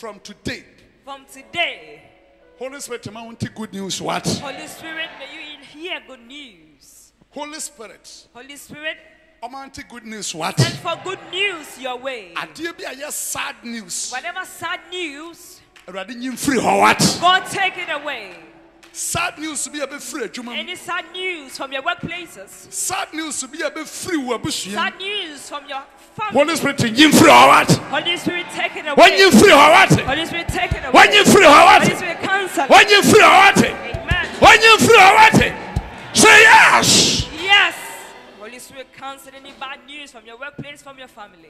from today, From today, Holy Spirit, good news. What? Holy Spirit, may you hear good news. Holy Spirit, Holy Spirit, Almighty good news. What? send for good news your way. Adeɛ bi a ɛyɛ sad news. Whatever sad news, Awurade nyi mfiri hɔ. What? God take it away. Sad news to be a adwuma mu. Any sad news from your workplaces, Sad news to be a wɔ abusua mu. sad news from your family. Holy Spirit mfiri hɔ. What? Holy Spirit, take it Wɔnyi away. mfiri hɔ. What? Holy Spirit, take it away. Wɔnyi mfiri hɔ. Holy What? Spirit, cancel. it. Wɔnyi mfiri hɔ. What? Amen. Wɔnyi mfiri hɔ. What? Say yes. Yes. Holy Spirit, cancel any bad news from your workplace, from your family.